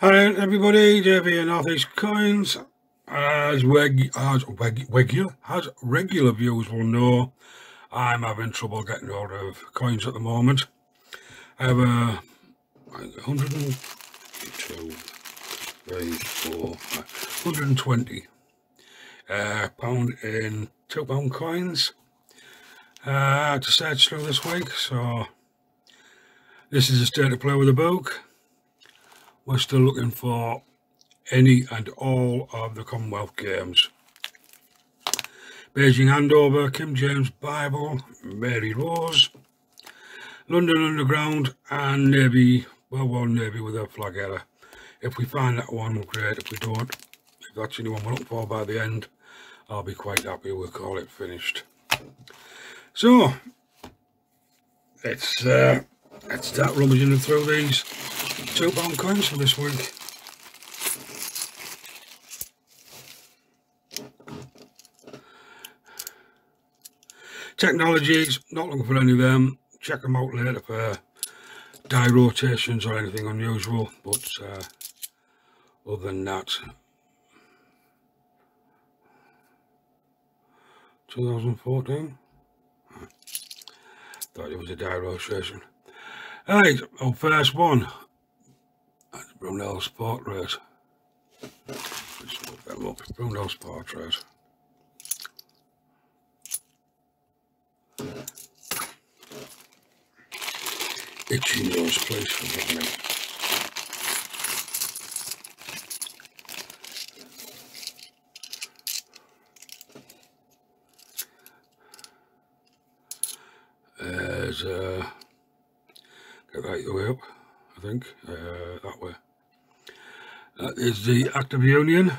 Hello everybody, Davey and Northeast Coins. As, reg as, reg regular, as regular viewers will know, I'm having trouble getting hold of coins at the moment. I have a 102, 3, 4, 120 uh, pound in two pound coins uh, to start through this week. So this is a state to play with the book. We're still looking for any and all of the Commonwealth Games. Beijing Handover, King James Bible, Mary Rose, London Underground and Navy, World War Navy with a flag error. If we find that one, great. If we don't, if that's the only one we're looking for by the end, I'll be quite happy. We'll call it finished. So, let's, uh, let's start rummaging through these two pound coins for this week. Technologies, not looking for any of them. Check them out later for die rotations or anything unusual, but uh, other than that, 2014. Thought it was a die rotation. Right, our first one. Brunel's portrait. Let's look them up. Brunel's portrait. Itchy nose place for me. There's uh, get right the way up, I think, uh, that way. That is the Act of Union.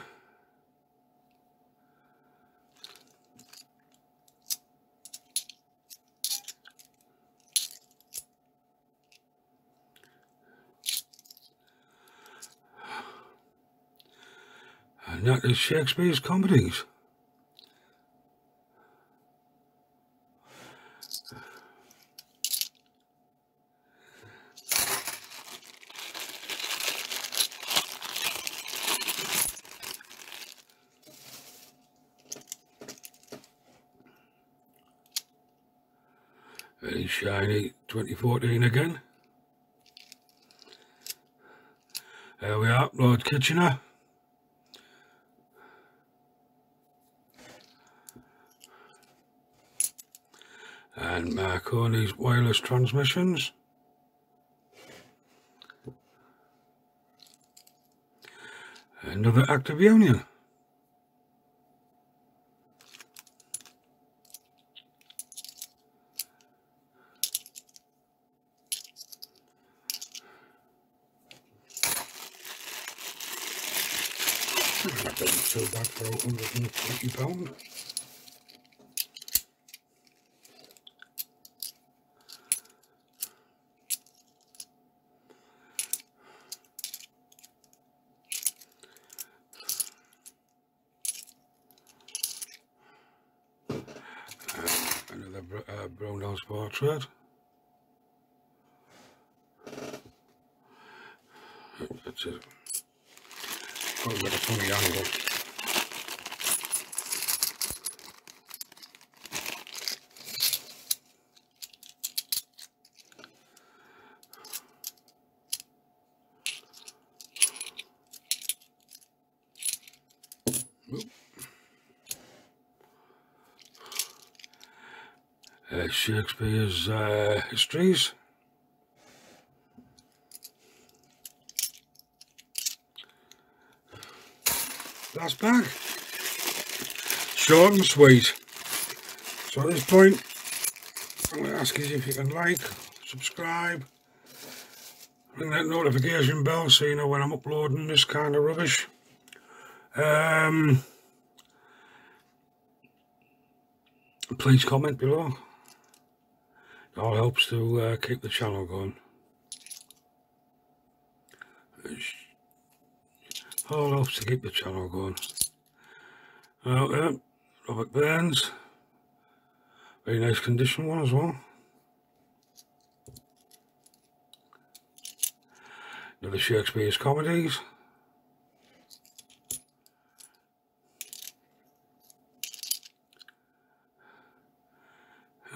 And that is Shakespeare's comedies. Very shiny 2014 again. There we are, Lord Kitchener. And Marconi's wireless transmissions. Another Act of Union. That doesn't sell that for 120 pound. Another portrait. That's it. Probably got a funny angle. Uh, Shakespeare's uh, histories. Last bag. Short and sweet. So at this point, I'm going to ask you if you can like, subscribe, ring that notification bell so you know when I'm uploading this kind of rubbish. Um, please comment below. It all helps to uh, keep the channel going. All helps to keep the channel going. There, Robert Burns. Very nice condition one as well. Another Shakespeare's comedies.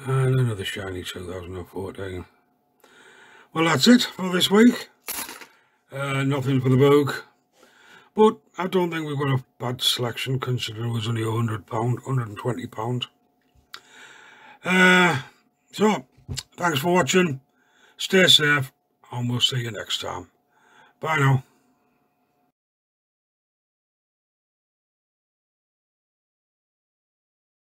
And another shiny 2014. Well, that's it for this week. Uh, nothing for the book. But I don't think we've got a bad selection considering it was only £100, £120. Uh, so, thanks for watching. Stay safe and we'll see you next time. Bye now.